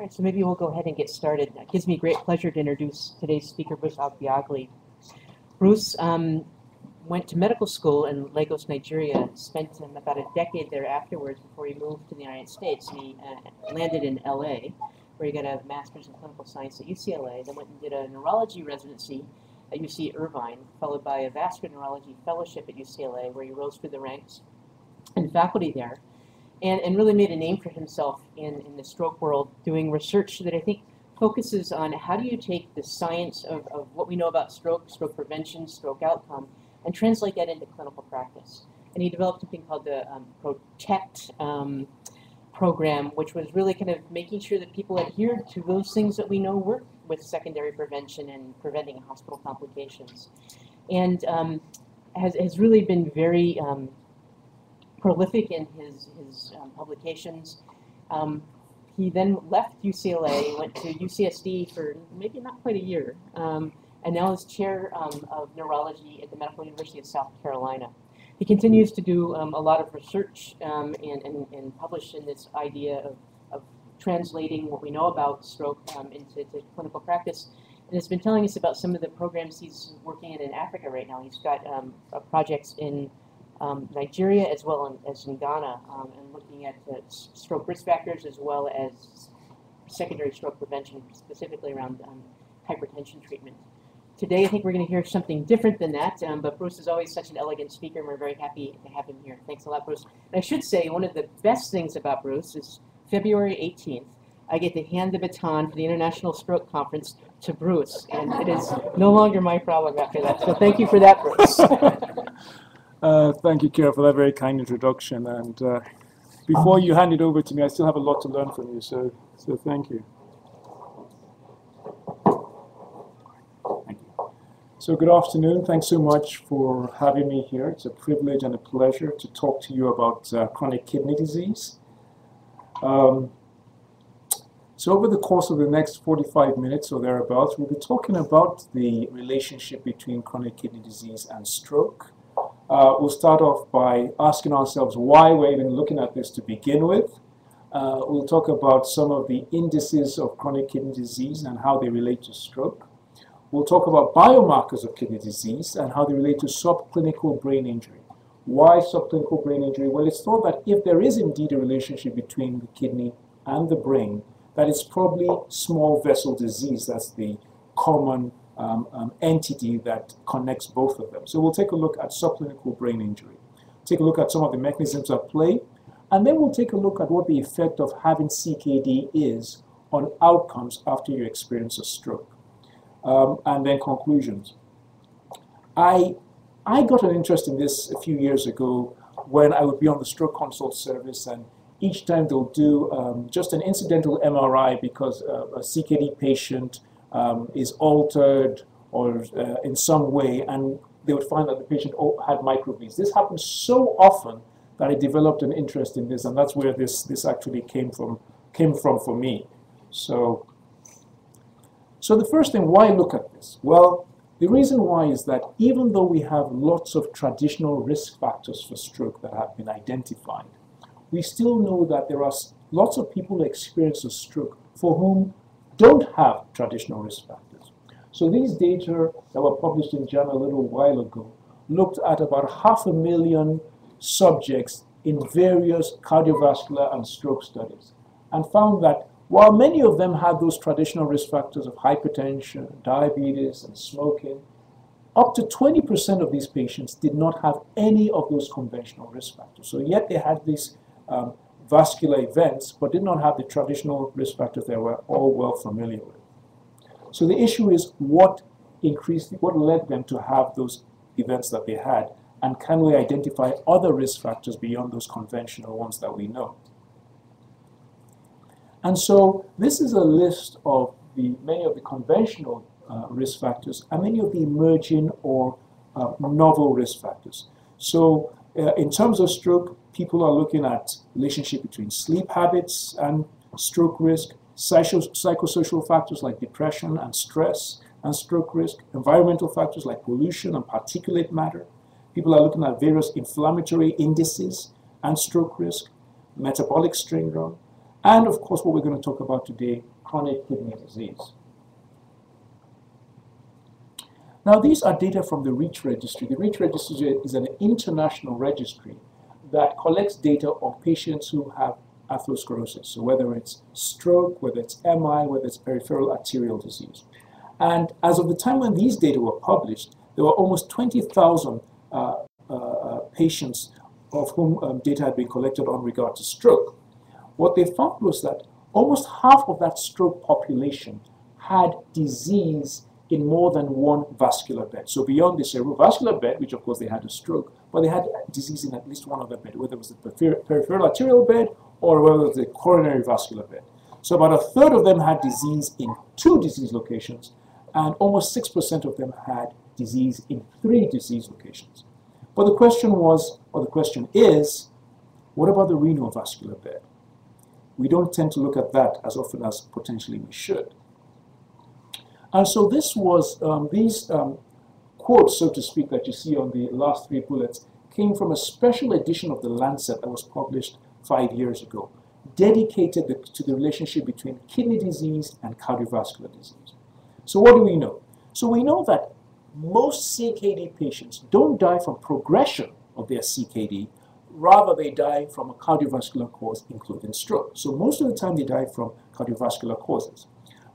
All right, so maybe we'll go ahead and get started. It gives me great pleasure to introduce today's speaker, Bruce Ovbiagele. Bruce um, went to medical school in Lagos, Nigeria, spent um, about a decade there afterwards before he moved to the United States. And he uh, landed in LA, where he got a master's in clinical science at UCLA, then went and did a neurology residency at UC Irvine, followed by a vascular neurology fellowship at UCLA, where he rose through the ranks and faculty there and, and really made a name for himself in, in the stroke world, doing research that I think focuses on how do you take the science of, of what we know about stroke, stroke prevention, stroke outcome, and translate that into clinical practice. And he developed something called the um, PROTECT um, program, which was really kind of making sure that people adhered to those things that we know work with secondary prevention and preventing hospital complications. And um, has, has really been very um, prolific in his, his um, publications. Um, he then left UCLA, went to UCSD for maybe not quite a year, um, and now is chair um, of neurology at the Medical University of South Carolina. He continues to do um, a lot of research um, and, and, and publish in this idea of, of translating what we know about stroke into clinical practice and has been telling us about some of the programs he's working in in Africa right now. He's got um, projects in um, Nigeria as well as in Ghana, um, and looking at uh, stroke risk factors as well as secondary stroke prevention, specifically around um, hypertension treatment. Today, I think we're going to hear something different than that, um, but Bruce is always such an elegant speaker, and we're very happy to have him here. Thanks a lot, Bruce. And I should say, one of the best things about Bruce is February 18th, I get to hand the baton for the International Stroke Conference to Bruce, and it is no longer my problem after that. So thank you for that, Bruce. Uh, thank you, Kira, for that very kind introduction. And uh, before you hand it over to me, I still have a lot to learn from you. So, so thank you. Thank you. So, good afternoon. Thanks so much for having me here. It's a privilege and a pleasure to talk to you about uh, chronic kidney disease. Um, so over the course of the next 45 minutes or thereabouts, we'll be talking about the relationship between chronic kidney disease and stroke, uh, we'll start off by asking ourselves why we're even looking at this to begin with. Uh, we'll talk about some of the indices of chronic kidney disease and how they relate to stroke. We'll talk about biomarkers of kidney disease and how they relate to subclinical brain injury. Why subclinical brain injury? Well, it's thought that if there is indeed a relationship between the kidney and the brain, that it's probably small vessel disease that's the common um, um, entity that connects both of them. So we'll take a look at subclinical brain injury, take a look at some of the mechanisms at play, and then we'll take a look at what the effect of having CKD is on outcomes after you experience a stroke. Um, and then conclusions. I, I got an interest in this a few years ago when I would be on the stroke consult service and each time they'll do um, just an incidental MRI because uh, a CKD patient um, is altered or uh, in some way, and they would find that the patient had microbleeds. This happens so often that I developed an interest in this, and that's where this, this actually came from, came from for me. So, so the first thing, why look at this? Well, the reason why is that even though we have lots of traditional risk factors for stroke that have been identified, we still know that there are lots of people who experience a stroke for whom don't have traditional risk factors. So these data that were published in JAMA a little while ago looked at about half a million subjects in various cardiovascular and stroke studies and found that while many of them had those traditional risk factors of hypertension, diabetes, and smoking, up to 20% of these patients did not have any of those conventional risk factors. So yet they had these um, vascular events, but did not have the traditional risk factors that we're all well familiar with. So the issue is what increased, what led them to have those events that they had, and can we identify other risk factors beyond those conventional ones that we know? And so this is a list of the many of the conventional uh, risk factors and many of the emerging or uh, novel risk factors. So uh, in terms of stroke, people are looking at relationship between sleep habits and stroke risk, psychosocial factors like depression and stress and stroke risk, environmental factors like pollution and particulate matter. People are looking at various inflammatory indices and stroke risk, metabolic syndrome, And of course, what we're going to talk about today, chronic kidney disease. Now, these are data from the REACH registry. The REACH registry is an international registry that collects data on patients who have atherosclerosis. So whether it's stroke, whether it's MI, whether it's peripheral arterial disease. And as of the time when these data were published, there were almost 20,000 uh, uh, uh, patients of whom um, data had been collected on regard to stroke. What they found was that almost half of that stroke population had disease in more than one vascular bed. So beyond the cerebrovascular bed, which of course they had a stroke, but they had disease in at least one of other bed, whether it was the peripheral arterial bed or whether it was the coronary vascular bed. So about a third of them had disease in two disease locations, and almost 6% of them had disease in three disease locations. But the question was, or the question is, what about the renal vascular bed? We don't tend to look at that as often as potentially we should. And so this was, um, these um, so to speak, that you see on the last three bullets came from a special edition of The Lancet that was published five years ago, dedicated the, to the relationship between kidney disease and cardiovascular disease. So what do we know? So we know that most CKD patients don't die from progression of their CKD, rather they die from a cardiovascular cause, including stroke. So most of the time they die from cardiovascular causes.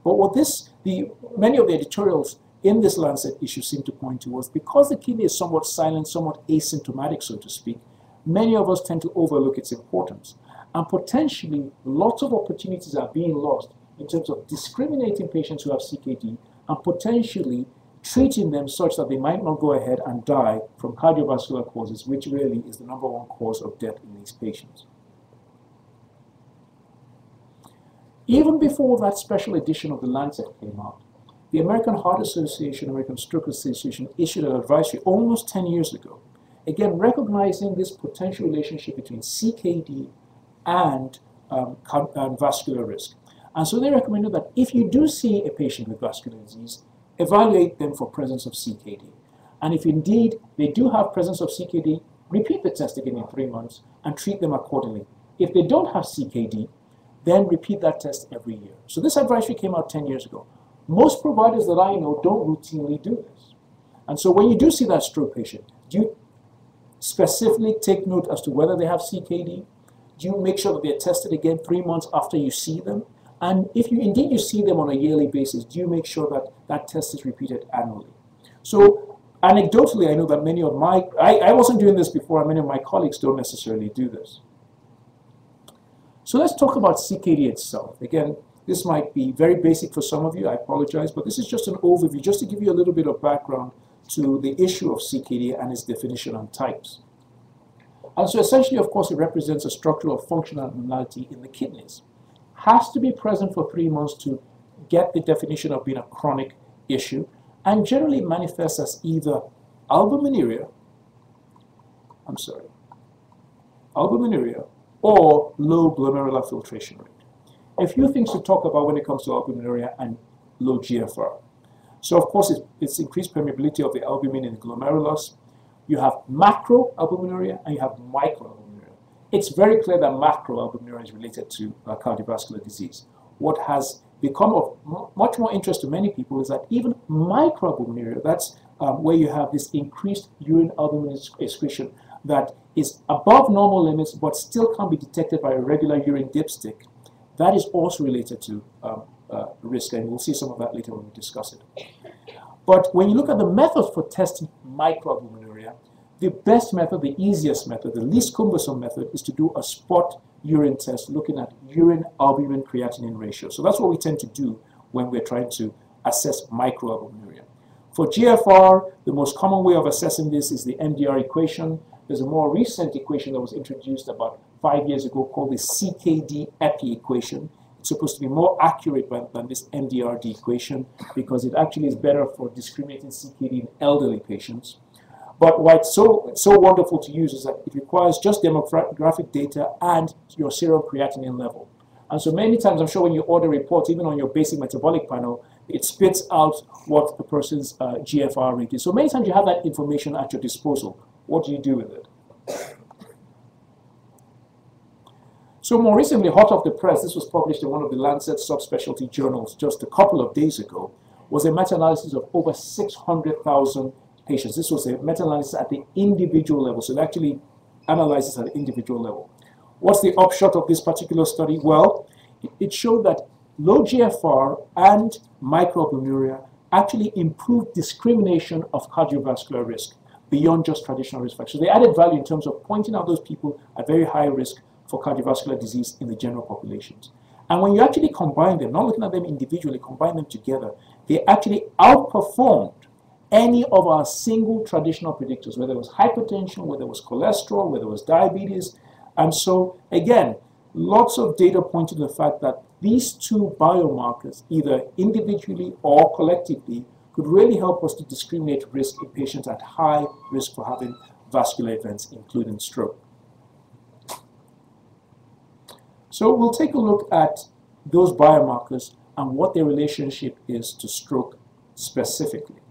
But what this, the many of the editorials in this Lancet issue seem to point to was because the kidney is somewhat silent, somewhat asymptomatic, so to speak, many of us tend to overlook its importance. And potentially, lots of opportunities are being lost in terms of discriminating patients who have CKD and potentially treating them such that they might not go ahead and die from cardiovascular causes, which really is the number one cause of death in these patients. Even before that special edition of the Lancet came out, the American Heart Association, American Stroke Association issued an advisory almost 10 years ago, again recognizing this potential relationship between CKD and, um, and vascular risk. And so they recommended that if you do see a patient with vascular disease, evaluate them for presence of CKD. And if indeed they do have presence of CKD, repeat the test again in three months and treat them accordingly. If they don't have CKD, then repeat that test every year. So this advisory came out 10 years ago. Most providers that I know don't routinely do this. And so when you do see that stroke patient, do you specifically take note as to whether they have CKD? Do you make sure that they're tested again three months after you see them? And if you indeed you see them on a yearly basis, do you make sure that that test is repeated annually? So anecdotally, I know that many of my, I, I wasn't doing this before, and many of my colleagues don't necessarily do this. So let's talk about CKD itself. Again, this might be very basic for some of you, I apologize, but this is just an overview, just to give you a little bit of background to the issue of CKD and its definition and types. And so essentially, of course, it represents a structural functional abnormality in the kidneys. Has to be present for three months to get the definition of being a chronic issue, and generally manifests as either albuminuria, I'm sorry, albuminuria or low glomerular filtration rate. A few things to talk about when it comes to albuminuria and low GFR. So of course, it's, it's increased permeability of the albumin in the glomerulus. You have macroalbuminuria and you have microalbuminuria. It's very clear that macroalbuminuria is related to uh, cardiovascular disease. What has become of much more interest to many people is that even microalbuminuria, that's um, where you have this increased urine albumin excretion that is above normal limits but still can't be detected by a regular urine dipstick, that is also related to um, uh, risk, and we'll see some of that later when we discuss it. But when you look at the methods for testing microalbuminuria, the best method, the easiest method, the least cumbersome method is to do a spot urine test looking at urine albumin creatinine ratio. So that's what we tend to do when we're trying to assess microalbuminuria. For GFR, the most common way of assessing this is the MDR equation. There's a more recent equation that was introduced about five years ago called the CKD EPI equation. It's supposed to be more accurate than this MDRD equation because it actually is better for discriminating CKD in elderly patients. But what's so, so wonderful to use is that it requires just demographic data and your serum creatinine level. And so many times, I'm sure when you order reports, even on your basic metabolic panel, it spits out what the person's uh, GFR rate is. So many times you have that information at your disposal. What do you do with it? So more recently, hot off the press, this was published in one of the Lancet subspecialty journals just a couple of days ago, was a meta-analysis of over 600,000 patients. This was a meta-analysis at the individual level, so it actually analyzes at the individual level. What's the upshot of this particular study? Well, it showed that low GFR and microalbuminuria actually improved discrimination of cardiovascular risk beyond just traditional risk factors. So they added value in terms of pointing out those people at very high risk for cardiovascular disease in the general populations. And when you actually combine them, not looking at them individually, combine them together, they actually outperformed any of our single traditional predictors, whether it was hypertension, whether it was cholesterol, whether it was diabetes. And so, again, lots of data point to the fact that these two biomarkers, either individually or collectively, could really help us to discriminate risk in patients at high risk for having vascular events, including stroke. So we'll take a look at those biomarkers and what their relationship is to stroke specifically.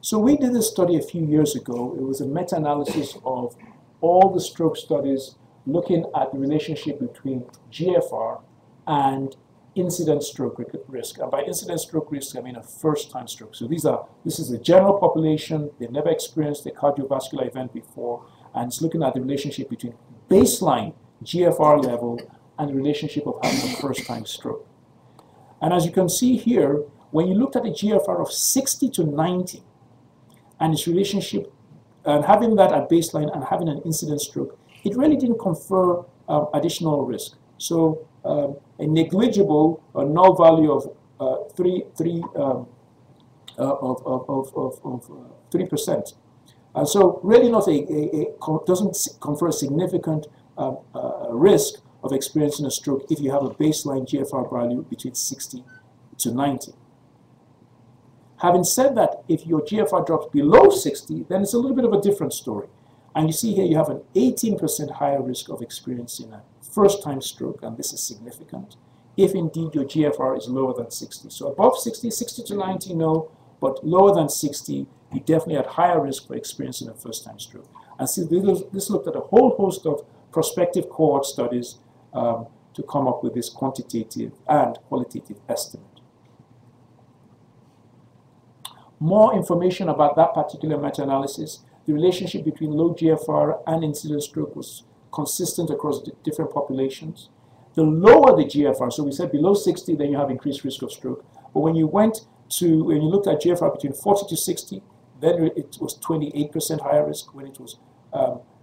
So we did this study a few years ago. It was a meta-analysis of all the stroke studies looking at the relationship between GFR and incident stroke risk. And by incident stroke risk, I mean a first-time stroke. So these are this is the general population. They've never experienced a cardiovascular event before, and it's looking at the relationship between baseline GFR level and the relationship of having a first-time stroke. And as you can see here, when you looked at a GFR of 60 to 90, and its relationship, and having that at baseline and having an incident stroke, it really didn't confer um, additional risk. So um, a negligible or null value of uh, three three um, uh, of of of of, uh, three percent, and so really not a, a, a doesn't confer significant um, uh, risk of experiencing a stroke if you have a baseline GFR value between 60 to 90. Having said that, if your GFR drops below 60, then it's a little bit of a different story. And you see here you have an 18% higher risk of experiencing a first-time stroke, and this is significant, if indeed your GFR is lower than 60. So above 60, 60 to 90, no, but lower than 60, you definitely had higher risk for experiencing a first-time stroke. And see, this looked at a whole host of prospective cohort studies um, to come up with this quantitative and qualitative estimate. More information about that particular meta-analysis, the relationship between low GFR and incident stroke was consistent across different populations. The lower the GFR, so we said below 60, then you have increased risk of stroke. But when you went to, when you looked at GFR between 40 to 60, then it was 28% higher risk. When it was,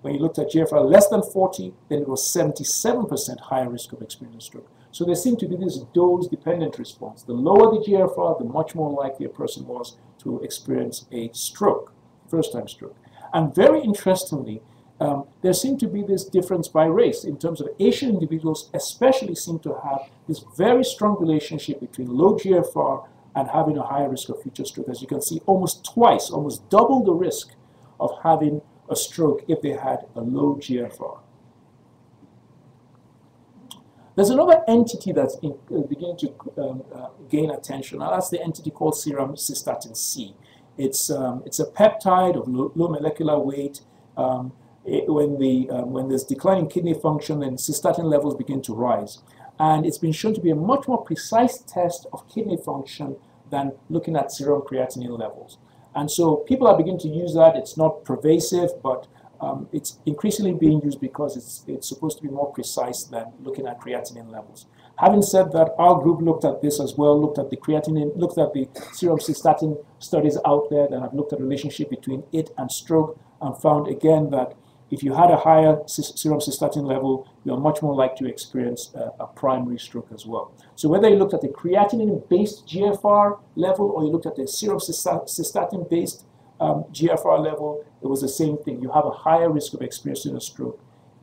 when you looked at GFR less than 40, then it was 77% higher risk of experiencing stroke. So there seemed to be this dose-dependent response. The lower the GFR, the much more likely a person was to experience a stroke, first-time stroke. And very interestingly, um, there seemed to be this difference by race in terms of Asian individuals especially seem to have this very strong relationship between low GFR and having a higher risk of future stroke. As you can see, almost twice, almost double the risk of having a stroke if they had a low GFR. There's another entity that's in, uh, beginning to um, uh, gain attention, and that's the entity called serum cystatin C. It's, um, it's a peptide of low, low molecular weight. Um, it, when, the, um, when there's declining kidney function, then cystatin levels begin to rise. And it's been shown to be a much more precise test of kidney function than looking at serum creatinine levels. And so people are beginning to use that. It's not pervasive, but um, it's increasingly being used because it's, it's supposed to be more precise than looking at creatinine levels. Having said that, our group looked at this as well, looked at the creatinine, looked at the serum cystatin studies out there that have looked at the relationship between it and stroke and found again that if you had a higher serum cystatin level, you're much more likely to experience a, a primary stroke as well. So whether you looked at the creatinine-based GFR level or you looked at the serum cystatin-based um, GFR level, it was the same thing. You have a higher risk of experiencing a stroke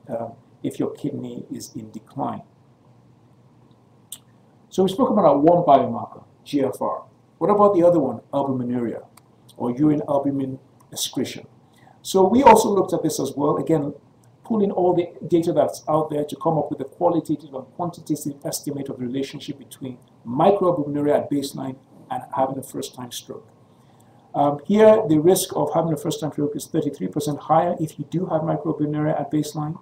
um, if your kidney is in decline. So we spoke about one biomarker, GFR. What about the other one, albuminuria, or urine albumin excretion? So we also looked at this as well, again, pulling all the data that's out there to come up with a qualitative and quantitative estimate of the relationship between microalbuminuria at baseline and having a first-time stroke. Um, here, the risk of having a first-time stroke is 33% higher if you do have microalbuminuria at baseline.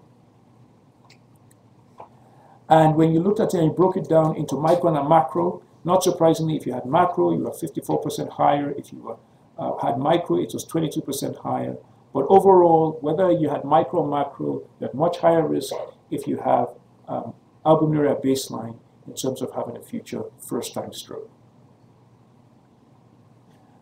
And when you looked at it and you broke it down into micro and macro, not surprisingly, if you had macro, you were 54% higher. If you were, uh, had micro, it was 22% higher. But overall, whether you had micro macro, you had much higher risk if you have um, albuminuria baseline in terms of having a future first-time stroke.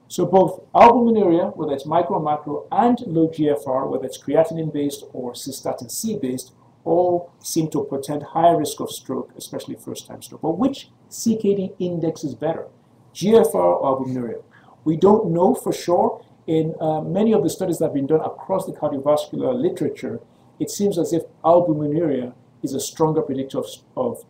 So both albuminuria, whether it's micro or macro, and low GFR, whether it's creatinine-based or cystatin C-based, all seem to portend higher risk of stroke, especially first-time stroke. But which CKD index is better, GFR or albuminuria? We don't know for sure. In uh, many of the studies that have been done across the cardiovascular literature, it seems as if albuminuria is a stronger predictor of, of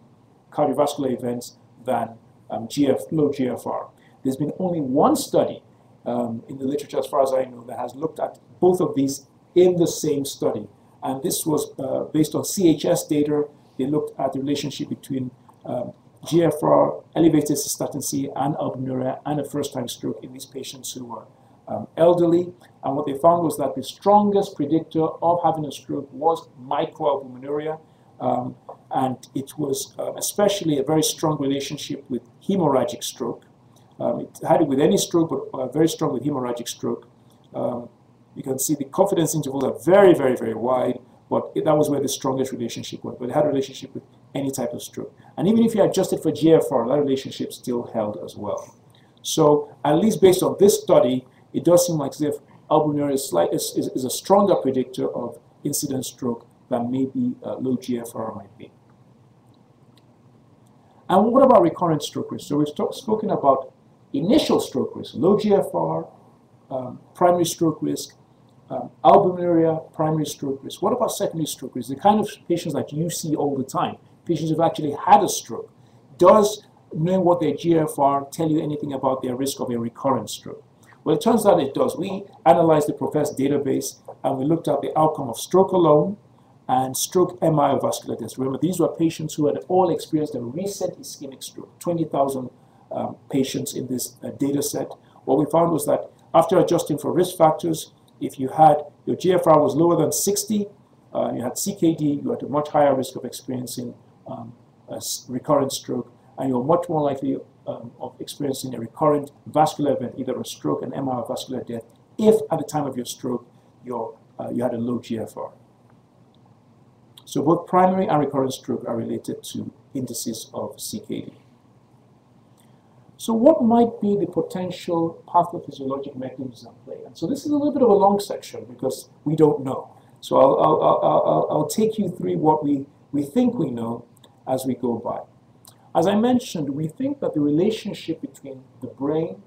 cardiovascular events than um, GF, low GFR. There's been only one study um, in the literature, as far as I know, that has looked at both of these in the same study. And this was uh, based on CHS data. They looked at the relationship between um, GFR, elevated cystatin C, and albuminuria, and a first-time stroke in these patients who were um, elderly. And what they found was that the strongest predictor of having a stroke was microalbuminuria. Um, and it was uh, especially a very strong relationship with hemorrhagic stroke. Um, it had it with any stroke, but uh, very strong with hemorrhagic stroke. Um, you can see the confidence intervals are very, very, very wide, but it, that was where the strongest relationship was. But it had a relationship with any type of stroke. And even if you adjusted for GFR, that relationship still held as well. So at least based on this study, it does seem like as if albuminuria is, is, is, is, a stronger predictor of incident stroke than maybe uh, low GFR might be. And what about recurrent stroke risk? So we've spoken about initial stroke risk, low GFR, um, primary stroke risk, um, albuminuria, primary stroke risk. What about secondary stroke risk? The kind of patients that you see all the time, patients who've actually had a stroke. Does knowing what their GFR tell you anything about their risk of a recurrent stroke? Well, it turns out it does. We analyzed the Profess database and we looked at the outcome of stroke alone and stroke MI death. Remember, these were patients who had all experienced a recent ischemic stroke, 20,000 um, patients in this uh, data set. What we found was that after adjusting for risk factors, if you had your GFR was lower than 60, uh, you had CKD, you had a much higher risk of experiencing um, a recurrent stroke, and you're much more likely um, of experiencing a recurrent vascular event, either a stroke, an MI, or vascular death, if at the time of your stroke your, uh, you had a low GFR. So both primary and recurrent stroke are related to indices of CKD. So what might be the potential pathophysiologic mechanisms at play? And so this is a little bit of a long section because we don't know. So I'll, I'll, I'll, I'll, take you through what we, we think we know as we go by. As I mentioned, we think that the relationship between the brain,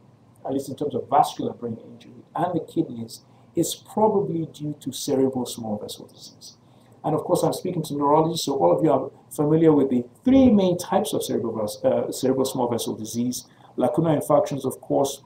at least in terms of vascular brain injury, and the kidneys is probably due to cerebral small vessel disease. And of course, I'm speaking to neurologists, so all of you are familiar with the three main types of cerebral, uh, cerebral small vessel disease. Lacunar infarctions, of course,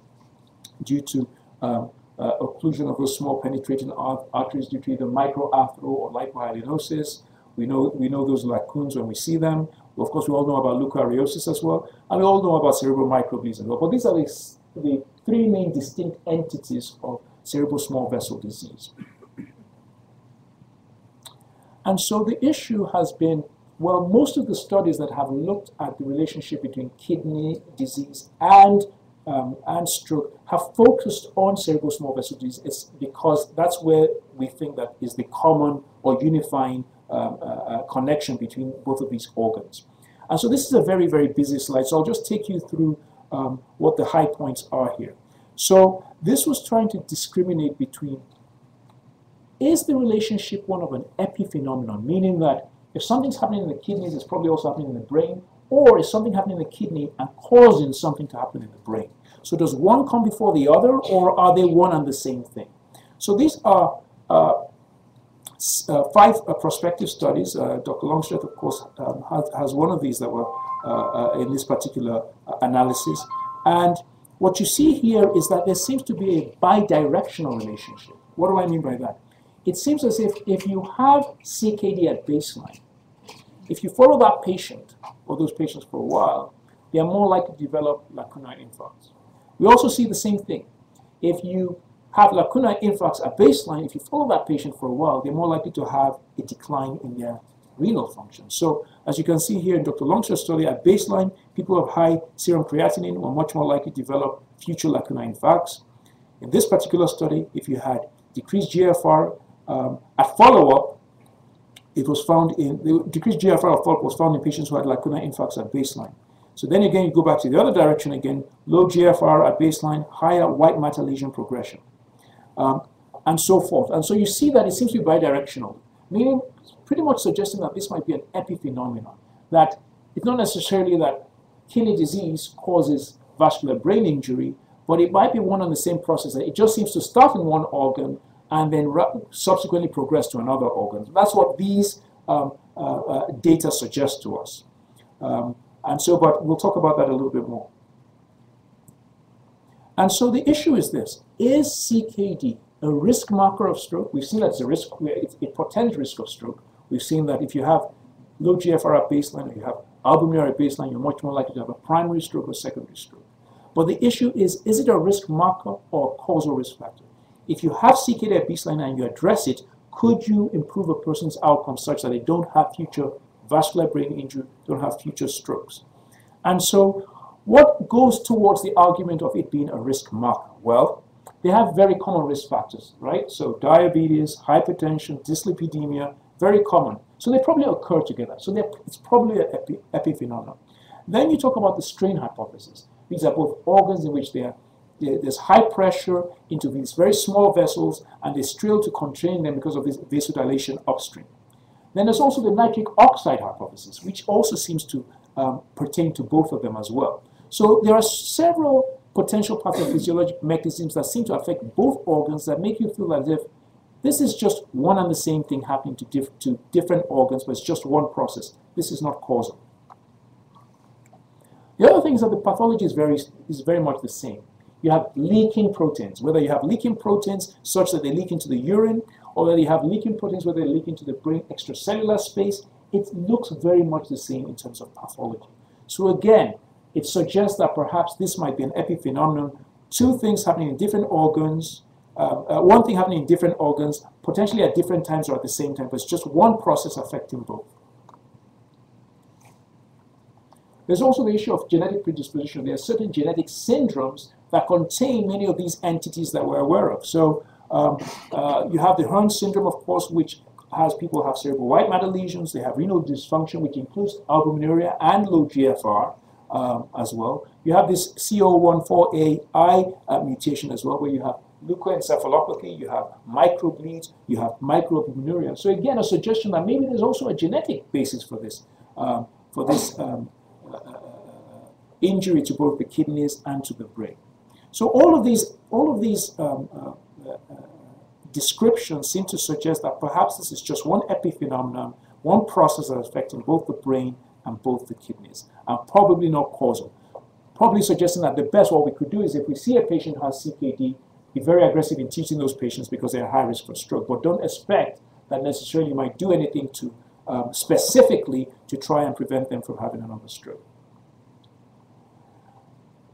due to um, uh, occlusion of those small penetrating arteries due to either microarthro or lipohyalinosis. We know, we know those lacunes when we see them. Of course, we all know about leukoaraiosis as well, and we all know about cerebral microbleeds as well. But these are the, the three main distinct entities of cerebral small vessel disease. And so the issue has been well, most of the studies that have looked at the relationship between kidney disease and um, and stroke have focused on cerebral small vessel disease it's because that's where we think that is the common or unifying connection between both of these organs. And so this is a very, very busy slide, so I'll just take you through um, what the high points are here. So this was trying to discriminate between is the relationship one of an epiphenomenon, meaning that if something's happening in the kidneys, it's probably also happening in the brain, or is something happening in the kidney and causing something to happen in the brain? So does one come before the other, or are they one and the same thing? So these are uh, uh, five uh, prospective studies. Uh, Dr. Longstreth, of course, um, has, has, one of these that were uh, uh, in this particular analysis. And what you see here is that there seems to be a bidirectional relationship. What do I mean by that? It seems as if if you have CKD at baseline, if you follow that patient or those patients for a while, they are more likely to develop lacunar infarcts. We also see the same thing. If you have lacunar infarcts at baseline, if you follow that patient for a while, they're more likely to have a decline in their renal function. So as you can see here in Dr. Longstreth's study, at baseline, people of high serum creatinine were much more likely to develop future lacunar infarcts. In this particular study, if you had decreased GFR um, at follow-up, it was found in, the decreased GFR at follow-up was found in patients who had lacunar infarcts at baseline. So then again, you go back to the other direction again, low GFR at baseline, higher white matter lesion progression, um, and so forth. And so you see that it seems to be bidirectional, meaning pretty much suggesting that this might be an epiphenomenon, that it's not necessarily that kidney disease causes vascular brain injury, but it might be one and the same process. That it just seems to start in one organ and then subsequently progress to another organ. That's what these um, uh, uh, data suggest to us. Um, and so, but we'll talk about that a little bit more. And so the issue is this, is CKD a risk marker of stroke? We've seen that it's a risk, it, it portends risk of stroke. We've seen that if you have low GFR at baseline or you have albuminuria at baseline, you're much more likely to have a primary stroke or secondary stroke. But the issue is, is it a risk marker or a causal risk factor? If you have CKD at baseline and you address it, could you improve a person's outcome such that they don't have future vascular brain injury, don't have future strokes? And so what goes towards the argument of it being a risk marker? Well, they have very common risk factors, right? So diabetes, hypertension, dyslipidemia, very common. So they probably occur together. So it's probably an epi epiphenomenon. Then you talk about the strain hypothesis. These are both organs in which are, there's high pressure into these very small vessels and they struggle to constrain them because of this vasodilation upstream. Then there's also the nitric oxide hypothesis, which also seems to um, pertain to both of them as well. So there are several potential pathophysiologic mechanisms that seem to affect both organs that make you feel as if this is just one and the same thing happening to, to different organs, but it's just one process. This is not causal. The other thing is that the pathology is very, is very much the same. You have leaking proteins, whether you have leaking proteins such that they leak into the urine, or whether you have leaking proteins where they leak into the brain extracellular space, it looks very much the same in terms of pathology. So again, it suggests that perhaps this might be an epiphenomenon, two things happening in different organs, uh, uh, one thing happening in different organs, potentially at different times or at the same time, but it's just one process affecting both. There's also the issue of genetic predisposition. There are certain genetic syndromes that contain many of these entities that we're aware of. So um, uh, you have the HERNS syndrome, of course, which has people have cerebral white matter lesions. They have renal dysfunction, which includes albuminuria and low GFR um, as well. You have this COL4A1 uh, mutation as well, where you have leukoencephalopathy, you have microbleeds, you have microalbuminuria. So again, a suggestion that maybe there's also a genetic basis for this, um, for this um, uh, uh, injury to both the kidneys and to the brain. So all of these, all of these um, uh, uh, descriptions seem to suggest that perhaps this is just one epiphenomenon, one process that is affecting both the brain and both the kidneys, and probably not causal. Probably suggesting that the best what we could do is if we see a patient has CKD, be very aggressive in teaching those patients because they're high risk for stroke, but don't expect that necessarily you might do anything to um, specifically to try and prevent them from having another stroke.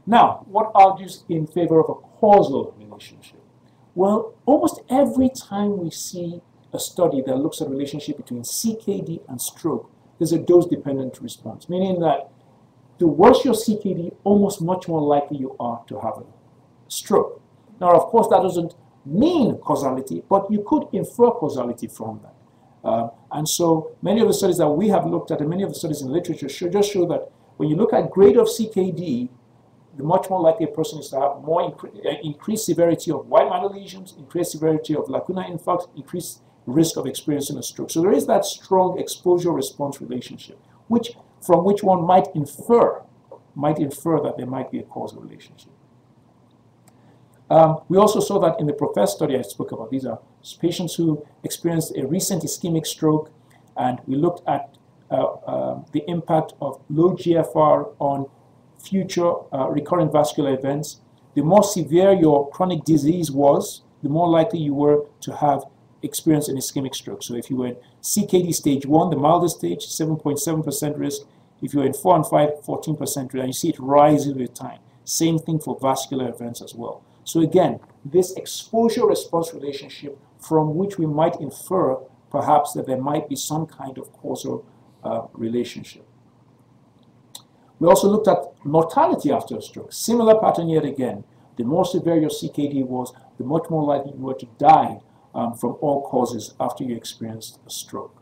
Now, what argues in favor of a causal relationship? Well, almost every time we see a study that looks at relationship between CKD and stroke, there's a dose-dependent response, meaning that the worse your CKD, almost much more likely you are to have a stroke. Now, of course, that doesn't mean causality, but you could infer causality from that. Uh, and so many of the studies that we have looked at and many of the studies in the literature show, just show that when you look at grade of CKD, the much more likely a person is to have more incre uh, increased severity of white matter lesions, increased severity of lacuna infarct, increased risk of experiencing a stroke. So there is that strong exposure-response relationship, which from which one might infer, might infer that there might be a causal relationship. Um, we also saw that in the PROFESS study I spoke about. These are patients who experienced a recent ischemic stroke, and we looked at uh, uh, the impact of low GFR on future uh, recurrent vascular events. The more severe your chronic disease was, the more likely you were to have experienced an ischemic stroke. So if you were in CKD stage 1, the mildest stage, 7.7% risk. If you were in 4 and 5, 14% risk. And you see it rises with time. Same thing for vascular events as well. So again, this exposure-response relationship from which we might infer perhaps that there might be some kind of causal uh, relationship. We also looked at mortality after a stroke. Similar pattern yet again. The more severe your CKD was, the much more likely you were to die um, from all causes after you experienced a stroke.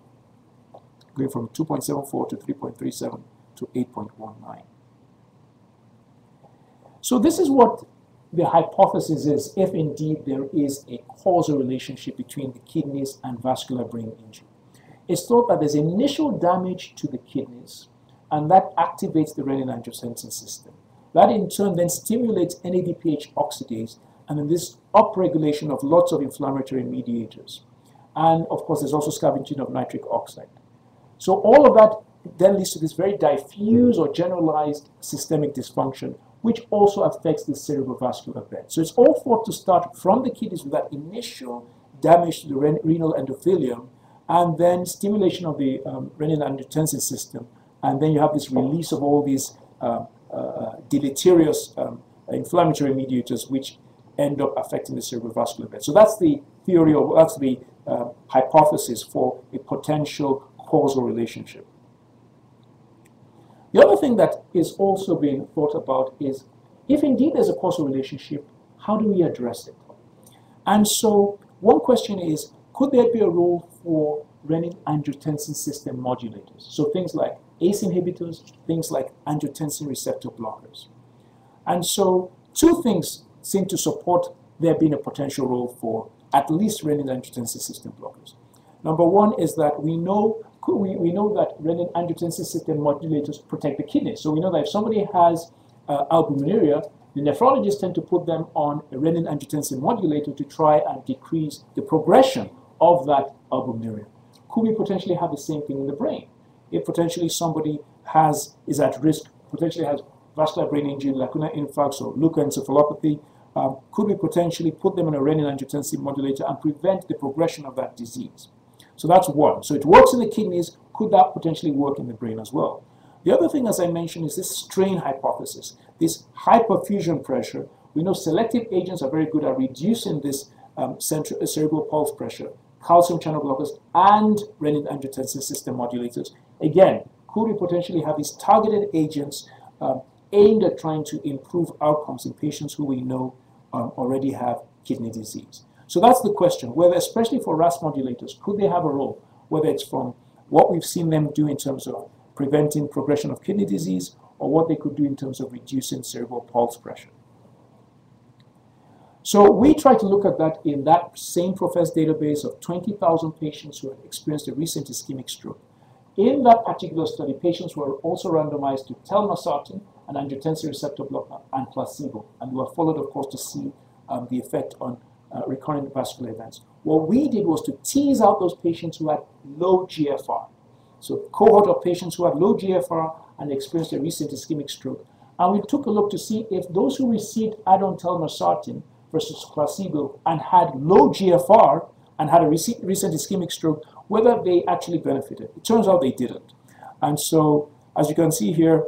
Going from 2.74 to 3.37 to 8.19. So this is what the hypothesis is, if indeed there is a causal relationship between the kidneys and vascular brain injury. It's thought that there's initial damage to the kidneys, and that activates the renin-angiotensin system. That in turn then stimulates NADPH oxidase, and then this upregulation of lots of inflammatory mediators. And of course, there's also scavenging of nitric oxide. So all of that then leads to this very diffuse or generalized systemic dysfunction, which also affects the cerebrovascular bed. So it's all thought to start from the kidneys with that initial damage to the renal endothelium, and then stimulation of the um, renin-angiotensin system, and then you have this release of all these uh, uh, deleterious um, inflammatory mediators, which end up affecting the cerebrovascular bed. So that's the theory, of, that's the uh, hypothesis for a potential causal relationship. The other thing that is also being thought about is if indeed there's a causal relationship, how do we address it? And so one question is, could there be a role for renin-angiotensin system modulators? So things like ACE inhibitors, things like angiotensin receptor blockers. And so two things seem to support there being a potential role for at least renin-angiotensin system blockers. Number one is that we know we, we know that renin-angiotensin system modulators protect the kidneys. So we know that if somebody has uh, albuminuria, the nephrologists tend to put them on a renin-angiotensin modulator to try and decrease the progression of that albuminuria. Could we potentially have the same thing in the brain? If potentially somebody has is at risk, potentially has vascular brain injury, lacunar infarct, or leukoencephalopathy, um, could we potentially put them on a renin-angiotensin modulator and prevent the progression of that disease? So that's one. So it works in the kidneys. Could that potentially work in the brain as well? The other thing, as I mentioned, is this strain hypothesis, this hyperfusion pressure. We know selective agents are very good at reducing this um, central, uh, cerebral pulse pressure, calcium channel blockers, and renin-angiotensin system modulators. Again, could we potentially have these targeted agents um, aimed at trying to improve outcomes in patients who we know um, already have kidney disease? So that's the question, whether, especially for RAS modulators, could they have a role, whether it's from what we've seen them do in terms of preventing progression of kidney disease or what they could do in terms of reducing cerebral pulse pressure. So we try to look at that in that same Profess database of 20,000 patients who had experienced a recent ischemic stroke. In that particular study, patients were also randomized to telmisartan, an angiotensin receptor blocker, and placebo, and we were followed, of course, to see um, the effect on uh, recurrent vascular events. What we did was to tease out those patients who had low GFR. So cohort of patients who had low GFR and experienced a recent ischemic stroke. And we took a look to see if those who received add-on versus placebo and had low GFR and had a recent ischemic stroke, whether they actually benefited. It turns out they didn't. And so, as you can see here,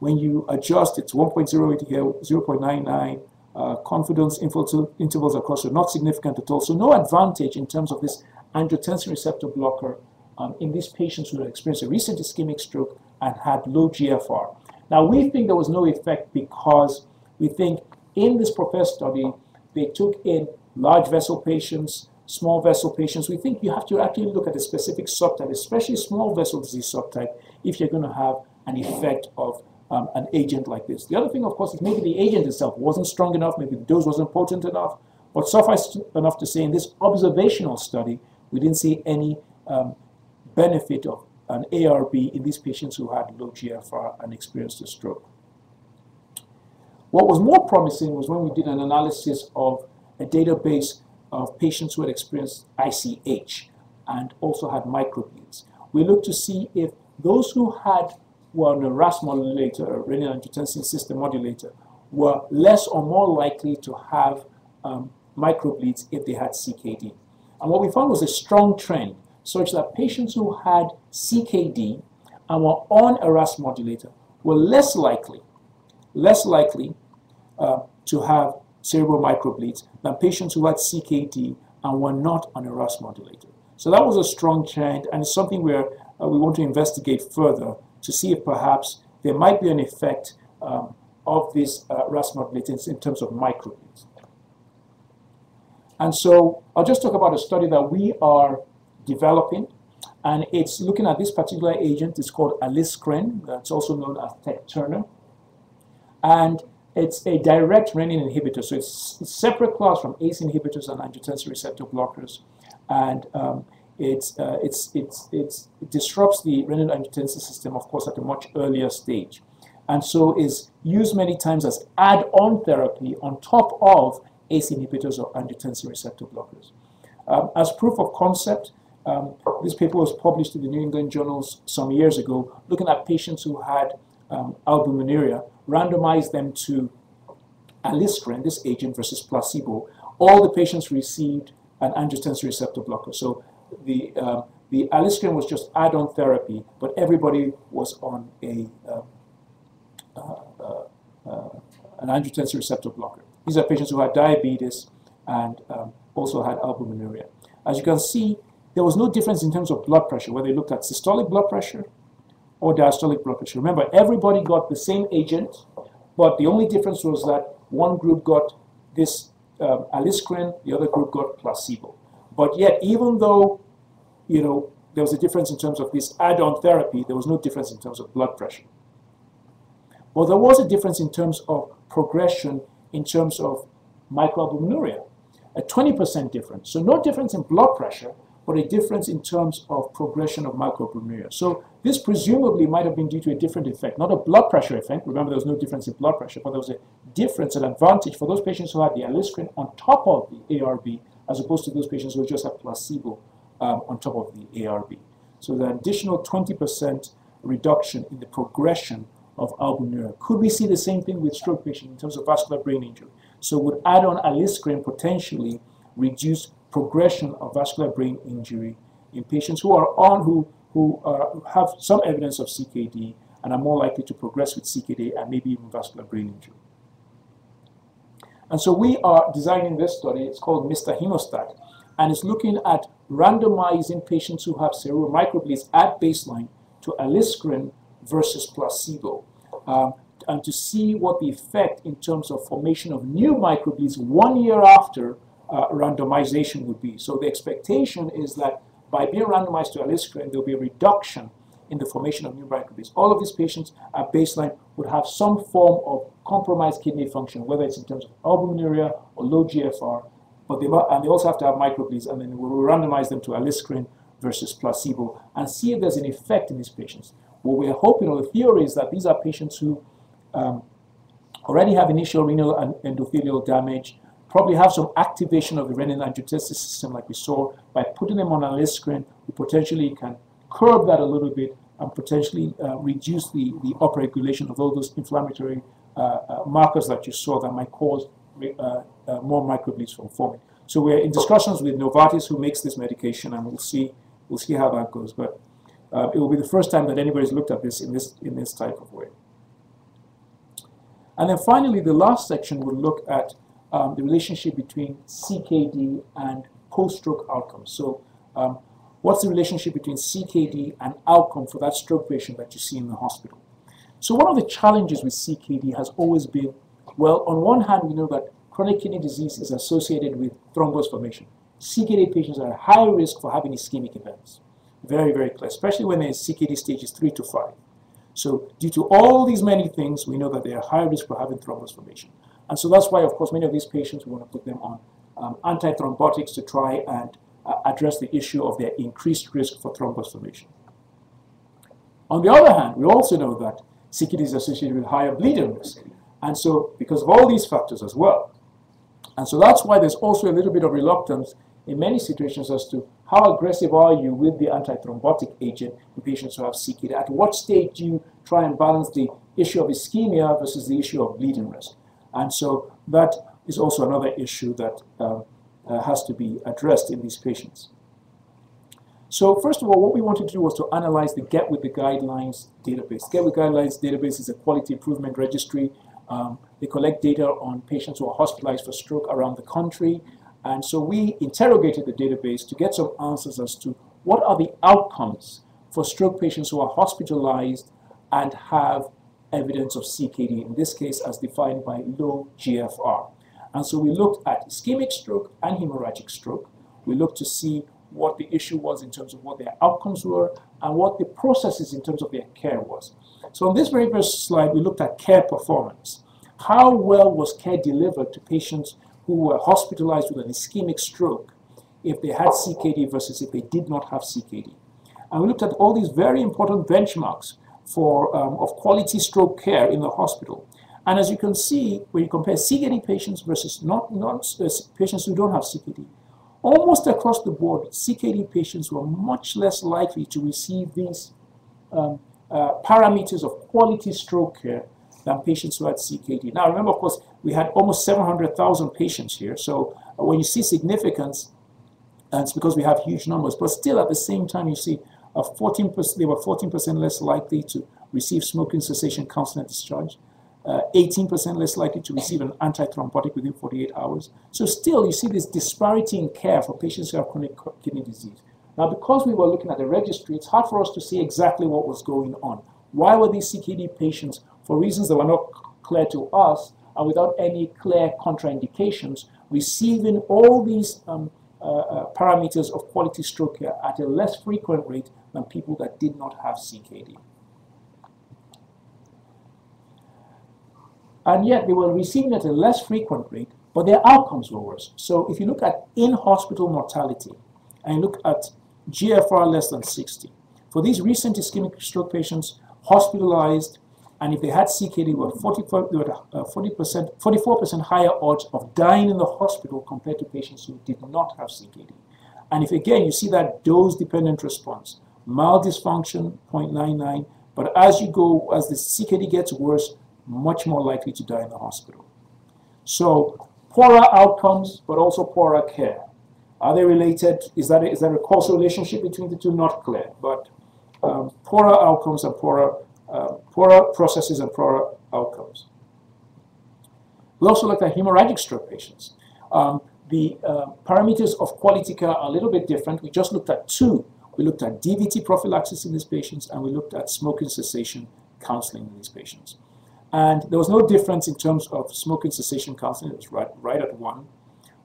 when you adjust, it's 1.08 here, 0.99, uh, confidence intervals across are not significant at all. So no advantage in terms of this angiotensin receptor blocker um, in these patients who had experienced a recent ischemic stroke and had low GFR. Now we think there was no effect because we think in this Profess study, they took in large vessel patients, small vessel patients. We think you have to actually look at a specific subtype, especially small vessel disease subtype, if you're going to have an effect of um, an agent like this. The other thing, of course, is maybe the agent itself wasn't strong enough, maybe the dose wasn't potent enough, but suffice enough to say in this observational study, we didn't see any um, benefit of an ARB in these patients who had low GFR and experienced a stroke. What was more promising was when we did an analysis of a database of patients who had experienced ICH and also had microbleeds. We looked to see if those who had were on a RAS modulator, renin-angiotensin system modulator, were less or more likely to have um, microbleeds if they had CKD. And what we found was a strong trend such that patients who had CKD and were on a RAS modulator were less likely, less likely uh, to have cerebral microbleeds than patients who had CKD and were not on a RAS modulator. So that was a strong trend, and it's something where uh, we want to investigate further to see if perhaps there might be an effect um, of these uh, RAS modulators in terms of microbleeds. And so I'll just talk about a study that we are developing, and it's looking at this particular agent. It's called aliskiren. That's also known as Tekturna. And it's a direct renin inhibitor, so it's a separate class from ACE inhibitors and angiotensin receptor blockers. And um, uh, it's, it's, it's, it disrupts the renin angiotensin system, of course, at a much earlier stage. And so is used many times as add-on therapy on top of ACE inhibitors or angiotensin receptor blockers. Um, as proof of concept, um, this paper was published in the New England Journals some years ago, looking at patients who had um, albuminuria, randomized them to aliskiren, this agent, versus placebo. All the patients received an angiotensin receptor blocker. So the, uh, the aliskiren was just add-on therapy, but everybody was on a, uh, uh, uh, an angiotensin receptor blocker. These are patients who had diabetes and um, also had albuminuria. As you can see, there was no difference in terms of blood pressure, whether you looked at systolic blood pressure or diastolic blood pressure. Remember, everybody got the same agent, but the only difference was that one group got this um, the other group got placebo. But yet, even though, you know, there was a difference in terms of this add-on therapy, there was no difference in terms of blood pressure. But there was a difference in terms of progression in terms of microalbuminuria, a 20% difference. So no difference in blood pressure, but a difference in terms of progression of microalbuminuria. So this presumably might have been due to a different effect, not a blood pressure effect. Remember, there was no difference in blood pressure, but there was a difference, an advantage for those patients who had the aliskiren on top of the ARB as opposed to those patients who just have placebo um, on top of the ARB. So the additional 20% reduction in the progression of albuminuria. Could we see the same thing with stroke patients in terms of vascular brain injury? So would add-on aliskiren potentially reduce progression of vascular brain injury in patients who are on who who uh, have some evidence of CKD and are more likely to progress with CKD and maybe even vascular brain injury. And so we are designing this study, it's called Mr. Hemostat, and it's looking at randomizing patients who have cerebral microbleeds at baseline to aliskiren versus placebo, um, and to see what the effect in terms of formation of new microbleeds one year after uh, randomization would be. So the expectation is that by being randomized to aliskiren, there will be a reduction in the formation of new microbleeds. All of these patients at baseline would have some form of compromised kidney function, whether it's in terms of albuminuria or low GFR, but they, and they also have to have microbleeds, and then we'll randomize them to aliskiren versus placebo and see if there's an effect in these patients. What we're hoping, or the theory is that these are patients who um, already have initial renal and endothelial damage, probably have some activation of the renin angiotensin system like we saw. By putting them on aliskiren, we potentially can curb that a little bit and potentially uh, reduce the, the upregulation of all those inflammatory uh, uh, markers that you saw that might cause uh, uh, more microbleeds from forming. So we're in discussions with Novartis who makes this medication and we'll see, we'll see how that goes. But it will be the first time that anybody's looked at this in this, in this type of way. And then finally, the last section will look at um, the relationship between CKD and post-stroke outcomes. So um, what's the relationship between CKD and outcome for that stroke patient that you see in the hospital? So one of the challenges with CKD has always been, well, on one hand, we know that chronic kidney disease is associated with thrombus formation. CKD patients are at high risk for having ischemic events. Very, very clear, especially when their CKD stage is 3 to 5. So due to all these many things, we know that they are high risk for having thrombus formation. And so that's why, of course, many of these patients, we want to put them on um, antithrombotics to try and address the issue of their increased risk for thrombus formation. On the other hand, we also know that CKD is associated with higher bleeding risk. And so, because of all these factors as well. And so that's why there's also a little bit of reluctance in many situations as to how aggressive are you with the antithrombotic agent in patients who have CKD? At what stage do you try and balance the issue of ischemia versus the issue of bleeding risk? And so that is also another issue that uh, uh, has to be addressed in these patients. So first of all, what we wanted to do was to analyze the Get With The Guidelines database. Get With Guidelines database is a quality improvement registry. Um, they collect data on patients who are hospitalized for stroke around the country, And so we interrogated the database to get some answers as to what are the outcomes for stroke patients who are hospitalized and have evidence of CKD, in this case as defined by low GFR. And so we looked at ischemic stroke and hemorrhagic stroke. We looked to see what the issue was in terms of what their outcomes were and what the processes in terms of their care was. So on this very first slide, we looked at care performance. How well was care delivered to patients who were hospitalized with an ischemic stroke if they had CKD versus if they did not have CKD? And we looked at all these very important benchmarks for um, of quality stroke care in the hospital. And as you can see, when you compare CKD patients versus not, not uh, patients who don't have CKD, almost across the board, CKD patients were much less likely to receive these um, uh, parameters of quality stroke care than patients who had CKD. Now, remember, of course, we had almost 700,000 patients here. So uh, when you see significance, and it's because we have huge numbers, but still at the same time, you see a 14%, they were 14% less likely to receive smoking cessation counseling discharge, 18% uh, less likely to receive an antithrombotic within 48 hours. So still, you see this disparity in care for patients who have chronic kidney disease. Now, because we were looking at the registry, it's hard for us to see exactly what was going on. Why were these CKD patients, for reasons that were not clear to us, and without any clear contraindications, receiving all these um, uh, uh, parameters of quality stroke care at a less frequent rate than people that did not have CKD. And yet they were receiving at a less frequent rate, but their outcomes were worse. So if you look at in-hospital mortality and look at GFR less than 60, for these recent ischemic stroke patients hospitalized and if they had CKD, were 44, they were uh, 40%, 44% higher odds of dying in the hospital compared to patients who did not have CKD. And if again you see that dose-dependent response, mild dysfunction 0.99, but as you go, as the CKD gets worse, much more likely to die in the hospital. So poorer outcomes, but also poorer care. Are they related? Is that a, is there a causal relationship between the two? Not clear, but um, poorer outcomes and poorer uh, poorer processes and poorer outcomes. We also looked at hemorrhagic stroke patients. Um, the uh, parameters of quality care are a little bit different. We just looked at two. We looked at DVT prophylaxis in these patients, and we looked at smoking cessation counseling in these patients. And there was no difference in terms of smoking cessation counseling. It was right, right at one.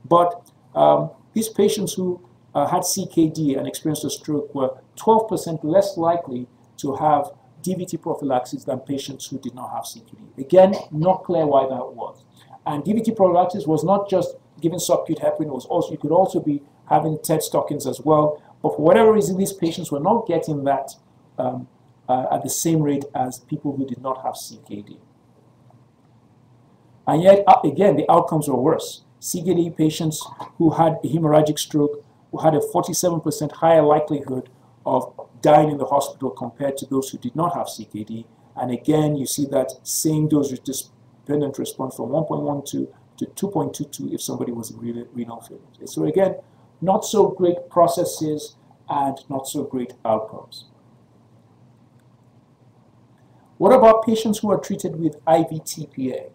But um, these patients who uh, had CKD and experienced a stroke were 12% less likely to have DVT prophylaxis than patients who did not have CKD. Again, not clear why that was. And DVT prophylaxis was not just giving subcutaneous heparin, it was also, you could also be having TED stockings as well. But for whatever reason, these patients were not getting that um, uh, at the same rate as people who did not have CKD. And yet, again, the outcomes were worse. CKD patients who had a hemorrhagic stroke who had a 47% higher likelihood of dying in the hospital compared to those who did not have CKD. And again, you see that same dose dependent response from 1.12 to 2.22 if somebody was in renal, renal failure. So again, not so great processes and not so great outcomes. What about patients who are treated with IV TPA?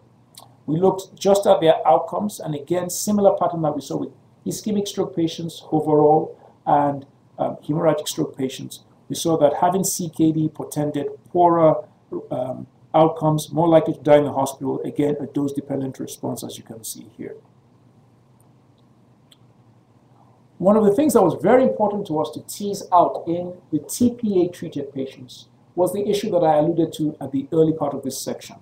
We looked just at their outcomes, and again, similar pattern that we saw with ischemic stroke patients overall and um, hemorrhagic stroke patients we saw that having CKD portended poorer um, outcomes, more likely to die in the hospital, again, a dose-dependent response, as you can see here. One of the things that was very important to us to tease out in the TPA-treated patients was the issue that I alluded to at the early part of this section.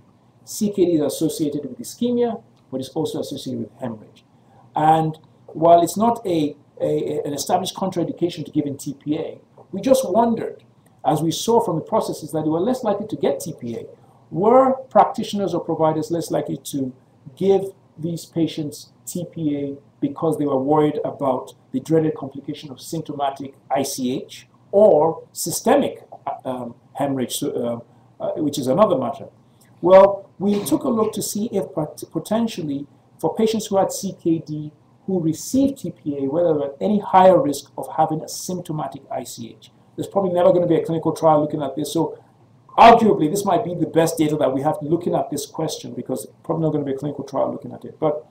CKD is associated with ischemia, but it's also associated with hemorrhage. And while it's not a, a an established contraindication to giving TPA, we just wondered, as we saw from the processes, that they were less likely to get TPA. Were practitioners or providers less likely to give these patients TPA because they were worried about the dreaded complication of symptomatic ICH or systemic um, hemorrhage, uh, uh, which is another matter? Well, we took a look to see if potentially for patients who had CKD who received TPA, whether they're at any higher risk of having a symptomatic ICH. There's probably never going to be a clinical trial looking at this. So arguably, this might be the best data that we have looking at this question because probably not going to be a clinical trial looking at it. But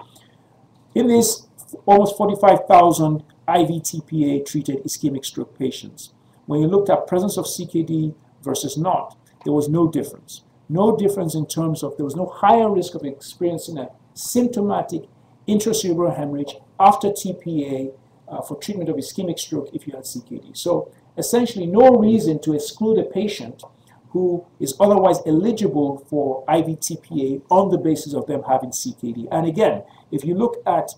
in these almost 45,000 IV TPA treated ischemic stroke patients. When you looked at presence of CKD versus not, there was no difference. No difference in terms of there was no higher risk of experiencing a symptomatic intracerebral hemorrhage after TPA uh, for treatment of ischemic stroke if you had CKD. So essentially no reason to exclude a patient who is otherwise eligible for IV TPA on the basis of them having CKD. And again, if you look at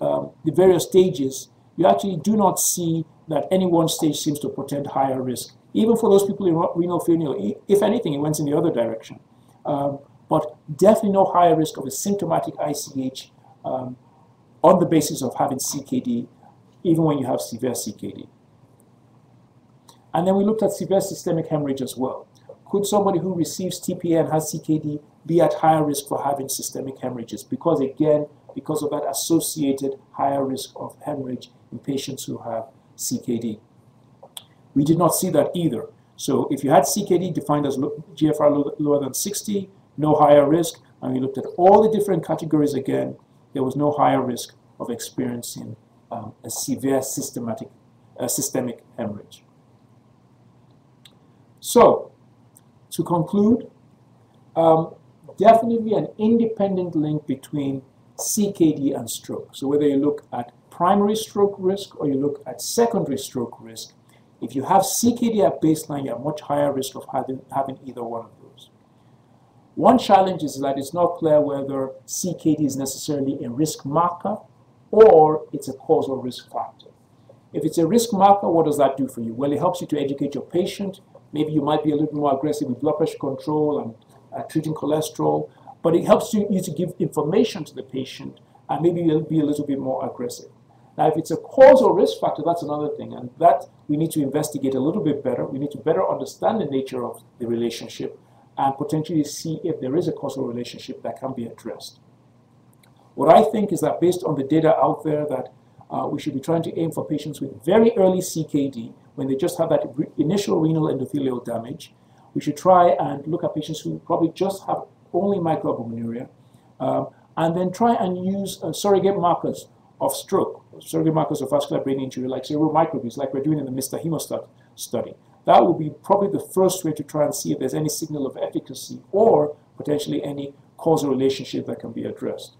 um, the various stages, you actually do not see that any one stage seems to portend higher risk. Even for those people in renal failure, if anything, it went in the other direction. Um, but definitely no higher risk of a symptomatic ICH um, on the basis of having CKD, even when you have severe CKD. And then we looked at severe systemic hemorrhage as well. Could somebody who receives TPA and has CKD be at higher risk for having systemic hemorrhages? Because again, because of that associated higher risk of hemorrhage in patients who have CKD. We did not see that either. So if you had CKD defined as GFR lower than 60, no higher risk, and we looked at all the different categories again, there was no higher risk of experiencing um, a severe systematic, uh, systemic hemorrhage. So, to conclude, um, definitely an independent link between CKD and stroke. So whether you look at primary stroke risk or you look at secondary stroke risk, if you have CKD at baseline, you have much higher risk of having, having either one of those. One challenge is that it's not clear whether CKD is necessarily a risk marker or it's a causal risk factor. If it's a risk marker, what does that do for you? Well, it helps you to educate your patient. Maybe you might be a little more aggressive with blood pressure control and uh, treating cholesterol, but it helps you, you to give information to the patient and maybe you'll be a little bit more aggressive. Now, if it's a causal risk factor, that's another thing, and that we need to investigate a little bit better. We need to better understand the nature of the relationship and potentially see if there is a causal relationship that can be addressed. What I think is that based on the data out there that uh, we should be trying to aim for patients with very early CKD, when they just have that initial renal endothelial damage, we should try and look at patients who probably just have only microalbuminuria, um, and then try and use uh, surrogate markers of stroke, surrogate markers of vascular brain injury, like cerebral microbleeds, like we're doing in the Mr. Hemostat study. That would be probably the first way to try and see if there's any signal of efficacy or potentially any causal relationship that can be addressed.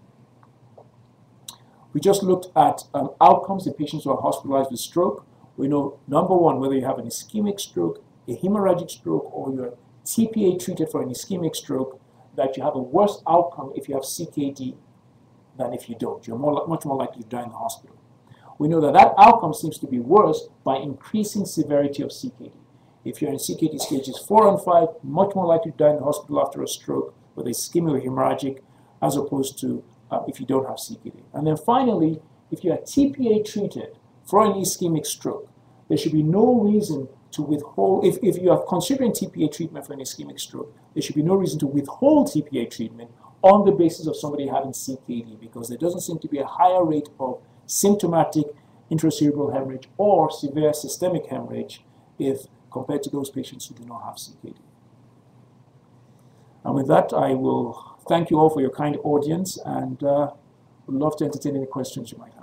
We just looked at um, outcomes in patients who are hospitalized with stroke. We know, number one, whether you have an ischemic stroke, a hemorrhagic stroke, or you're TPA treated for an ischemic stroke, that you have a worse outcome if you have CKD than if you don't. You're more, much more likely to die in the hospital. We know that that outcome seems to be worse by increasing severity of CKD. If you're in CKD stages 4 and 5, much more likely to die in the hospital after a stroke, whether ischemic or hemorrhagic, as opposed to uh, if you don't have CKD. And then finally, if you are TPA treated for an ischemic stroke, there should be no reason to withhold, if, if you are considering TPA treatment for an ischemic stroke, there should be no reason to withhold TPA treatment on the basis of somebody having CKD because there doesn't seem to be a higher rate of symptomatic intracerebral hemorrhage or severe systemic hemorrhage if compared to those patients who do not have CKD. And with that, I will thank you all for your kind audience and uh, would love to entertain any questions you might have.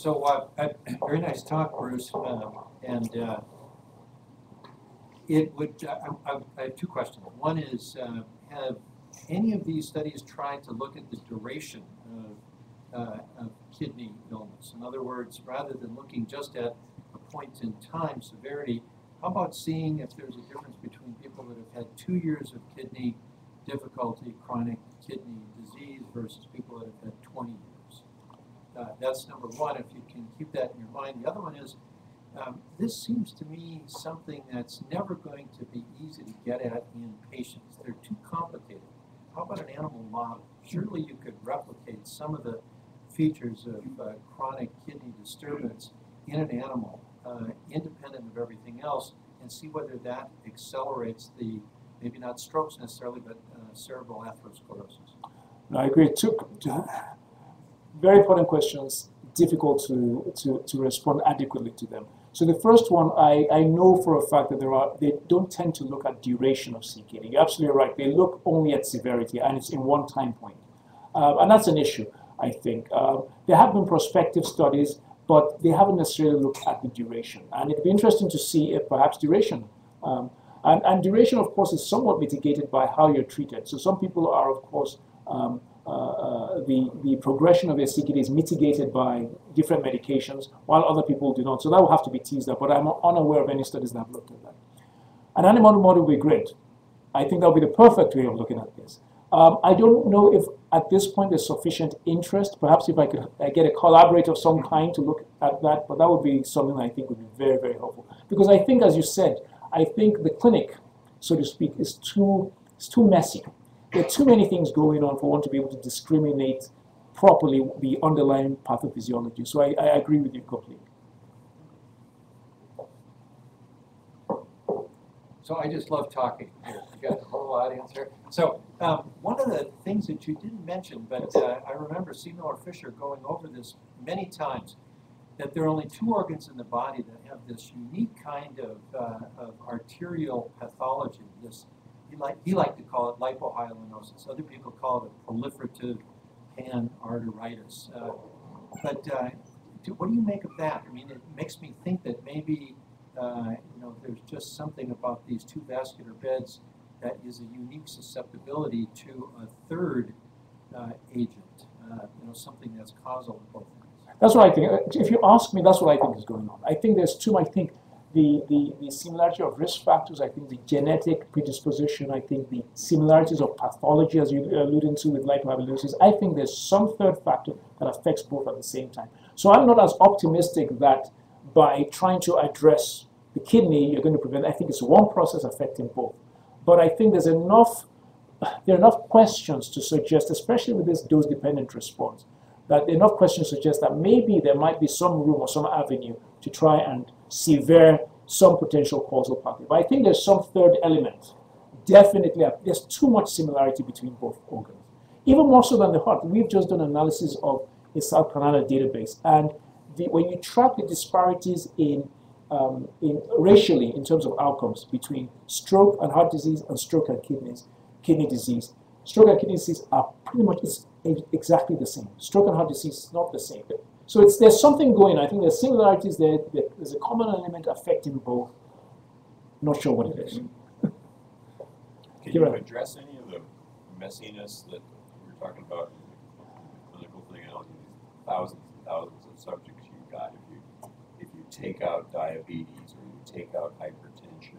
So, uh, very nice talk, Bruce. Uh, and uh, it would, I, I, have two questions. One is, uh, have any of these studies tried to look at the duration of, uh, of kidney illness? In other words, rather than looking just at a point in time severity, how about seeing if there's a difference between people that have had two years of kidney difficulty, chronic kidney disease, versus people that have had 20 years? Uh, that's number one, if you can keep that in your mind. The other one is, um, this seems to me something that's never going to be easy to get at in patients. They're too complicated. How about an animal model? Surely you could replicate some of the features of uh, chronic kidney disturbance in an animal, uh, independent of everything else, and see whether that accelerates the, maybe not strokes necessarily, but uh, cerebral atherosclerosis. No, I agree. Very important questions, difficult to, to, to respond adequately to them. So the first one, I, I know for a fact that there are they don't tend to look at duration of CKD. You're absolutely right. They look only at severity, and it's in one time point, uh, and that's an issue. I think uh, there have been prospective studies, but they haven't necessarily looked at the duration, and it'd be interesting to see if perhaps duration. Um, and, and duration, of course, is somewhat mitigated by how you're treated. So some people are, of course, um, the, the progression of their CKD is mitigated by different medications, while other people do not. So that will have to be teased out, but I'm unaware of any studies that have looked at that. An animal model would be great. I think that would be the perfect way of looking at this. Um, I don't know if at this point there's sufficient interest. Perhaps if I could get a collaborator of some kind to look at that, but that would be something I think would be very, very helpful. Because I think, as you said, I think the clinic, so to speak, is too, is too messy. There are too many things going on for one to be able to discriminate properly the underlying pathophysiology. So I, I agree with you completely. So I just love talking. Here, you got the whole audience here. So um, one of the things that you didn't mention, but uh, I remember. Miller Fisher going over this many times, that there are only two organs in the body that have this unique kind of, uh, of arterial pathology. This he like he liked to call it lipohyalinosis. Other people call it proliferative panarteritis. Uh, but uh, do, what do you make of that? I mean, it makes me think that maybe uh, you know there's just something about these two vascular beds that is a unique susceptibility to a third uh, agent. Uh, you know, something that's causal in both. That's what I think. If you ask me, that's what I think is going on. I think there's two. I think the, the, the similarity of risk factors, I think the genetic predisposition, I think the similarities of pathology, as you alluded to with lipoamyloidosis, I think there's some third factor that affects both at the same time. So I'm not as optimistic that by trying to address the kidney, you're going to prevent. I think it's one process affecting both. But I think there's enough, there are enough questions to suggest, especially with this dose-dependent response, that enough questions suggest that maybe there might be some room or some avenue to try and sever some potential causal pathway. But I think there's some third element. Definitely, there's too much similarity between both organs. Even more so than the heart. We've just done analysis of a South Carolina database, and the, when you track the disparities in, um, in racially in terms of outcomes between stroke and heart disease and stroke and kidneys, kidney disease, stroke and kidney disease are pretty much exactly the same. Stroke and heart disease is not the same. So it's, there's something going. I think there's similarities there. There's a common element affecting both. Not sure what it is. Can you address any of the messiness that we were talking about in the clinical thing? You know, thousands and thousands of subjects you've got. If you if you take out diabetes or you take out hypertension,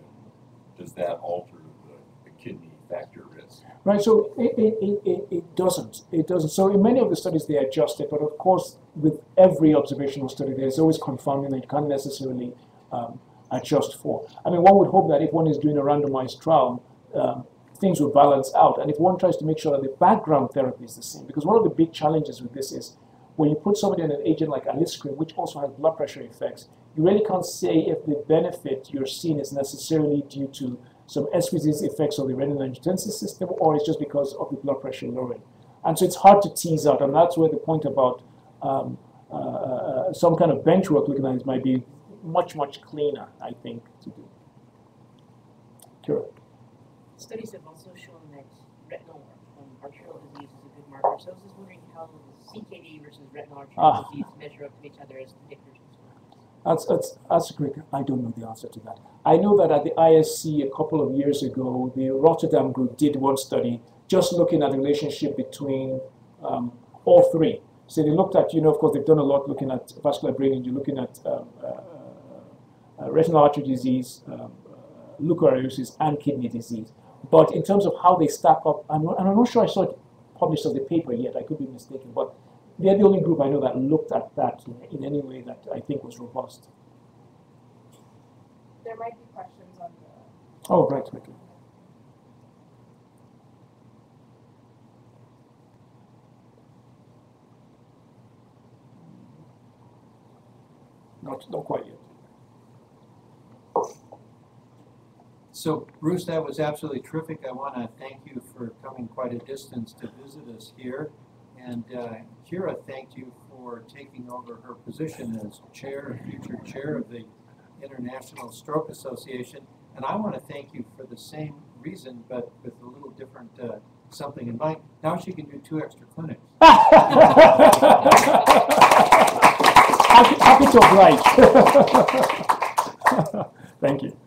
does that alter the, the kidney factor risk? Right, so it, it, it, it doesn't. It doesn't. So in many of the studies they adjust it, but of course with every observational study there's always confounding that you can't necessarily um, adjust for. I mean, one would hope that if one is doing a randomized trial, um, things will balance out. And if one tries to make sure that the background therapy is the same, because one of the big challenges with this is when you put somebody on an agent like aliskiren, which also has blood pressure effects, you really can't say if the benefit you're seeing is necessarily due to some exquisite effects of the renin-angiotensin system, or it's just because of the blood pressure lowering. And so it's hard to tease out, and that's where the point about um, uh, uh, some kind of bench work looking at this might be much, much cleaner, I think, to do. Kira. Studies have also shown that retinal um, arterial disease is a good marker. So I was just wondering how CKD versus retinal arterial ah. disease measure up to each other as predictors. That's, that's, that's a great, I don't know the answer to that. I know that at the ISC a couple of years ago, the Rotterdam group did one study just looking at the relationship between um, all three. So they looked at, you know, of course, they've done a lot looking at vascular brain injury, looking at um, uh, uh, retinal artery disease, um, uh, and kidney disease. But in terms of how they stack up, I'm I'm not sure I saw it published as a paper yet. I could be mistaken, but they're the only group I know that looked at that in any way that I think was robust. There might be questions on the. Oh, right, okay. Not, not quite yet. So Bruce, that was absolutely terrific. I want to thank you for coming quite a distance to visit us here. And uh, Kira thanked you for taking over her position as chair, future chair of the International Stroke Association. And I want to thank you for the same reason, but with a little different uh, something in mind. Now she can do two extra clinics. happy, happy to oblige. Thank you.